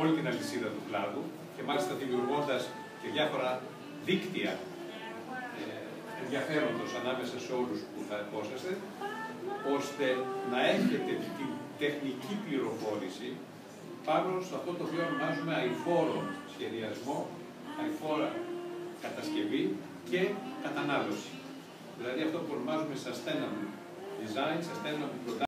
όλη την αλυσίδα του κλάδου και μάλιστα δημιουργώντας και διάφορα δίκτυα ε, ενδιαφέροντος ανάμεσα σε όλους που θα επόσαστε, ώστε να έχετε την τεχνική πληροφόρηση πάνω σε αυτό το οποίο ονομάζουμε αηφόρο σχεδιασμό, αηφόρα κατασκευή και κατανάλωση. Δηλαδή αυτό που ονομάζουμε sustainable design, sustainable production,